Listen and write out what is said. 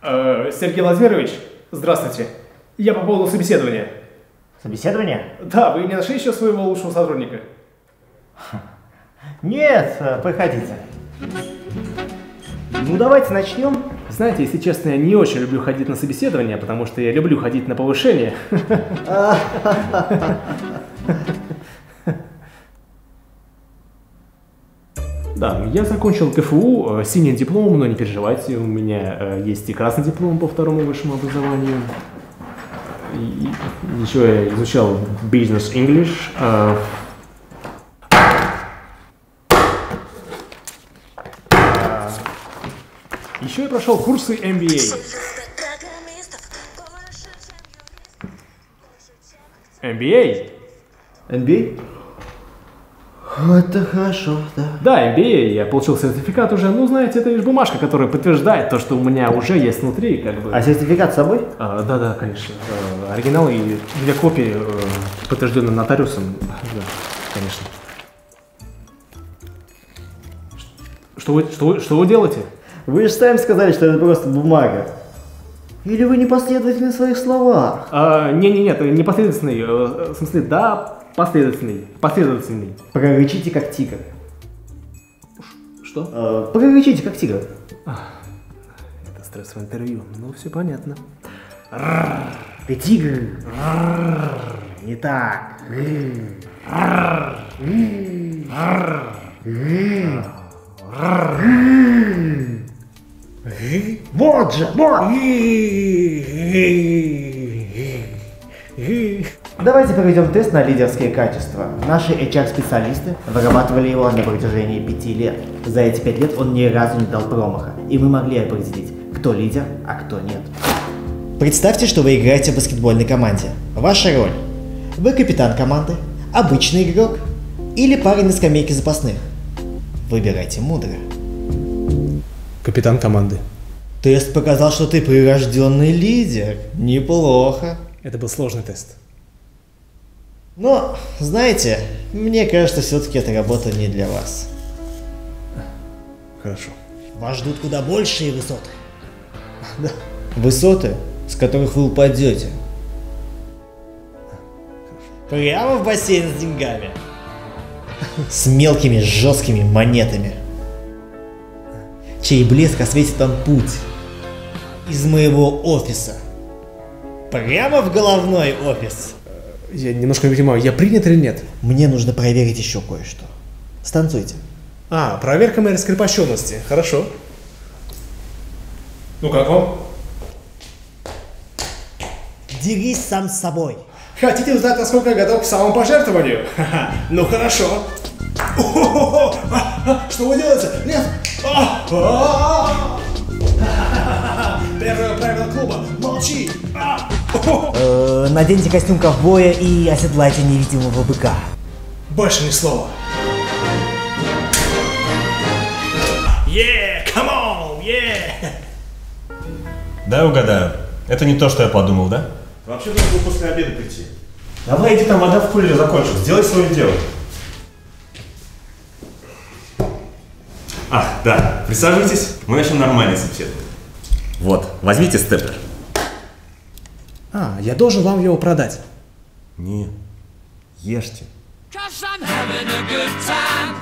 Э, Сергей Владимирович, здравствуйте. Я по поводу собеседования. Собеседование? Да, вы не нашли еще своего лучшего сотрудника? Нет, э, приходите. Ну, давайте начнем. Знаете, если честно, я не очень люблю ходить на собеседование, потому что я люблю ходить на повышение. Да, я закончил КФУ, э, синий диплом, но не переживайте, у меня э, есть и красный диплом по второму высшему образованию. И еще я изучал бизнес English. э, Еще я прошел курсы MBA. MBA? NBA? Это хорошо, да. Да, MBA, я получил сертификат уже, ну, знаете, это лишь бумажка, которая подтверждает то, что у меня уже есть внутри, как бы. А сертификат с собой? А, да, да, конечно. Э, оригинал и две копии, э, подтвержденные нотариусом. Да, конечно. Что вы, что, вы, что вы делаете? Вы же сами сказали, что это просто бумага. Или вы непоследовательны в своих словах? А, Не-не-не, это не последовательный. э, В смысле, да, последовательный. Последовательный. Прорычите как тигр. Что? Э, Прорычите как тигр. Это стрессовое интервью. Ну, все понятно. Ты тигр. Не так. Вот же, вот! Давайте проведем тест на лидерские качества. Наши HR-специалисты вырабатывали его на протяжении пяти лет. За эти пять лет он ни разу не дал промаха, и мы могли определить, кто лидер, а кто нет. Представьте, что вы играете в баскетбольной команде. Ваша роль. Вы капитан команды, обычный игрок или парень на скамейке запасных. Выбирайте мудро. Капитан команды. Тест показал, что ты прирожденный лидер. Неплохо. Это был сложный тест. Но, знаете, мне кажется, все-таки эта работа не для вас. Хорошо. Вас ждут куда большие высоты. Высоты, с которых вы упадете. Прямо в бассейн с деньгами. С мелкими жесткими монетами. Чей блеск осветит вам путь. Из моего офиса. Прямо в головной офис. Я немножко не понимаю, я принят или нет? Мне нужно проверить еще кое-что. Станцуйте. А, проверка моей раскрепощенности. Хорошо. Ну как вам? Дерись сам с собой. Хотите узнать, насколько я готов к самопожертвованию? Ну хорошо. А, а, Что вы делаете? Нет! А, а. Первое правило клуба. Молчи! Наденьте костюм ковбоя и оседлайте невидимого быка. Больше ни слова. Yeah, come on, yeah! Да, угадаю. Это не то, что я подумал, да? Вообще должен был после обеда прийти. Давай иди там, вода в кулере закончилась. Сделай свое дело. А, да, присаживайтесь, мы начнем нормальный собеседование. Вот, возьмите степлер. А, я должен вам его продать. Не, ешьте. Cause I'm having a good time,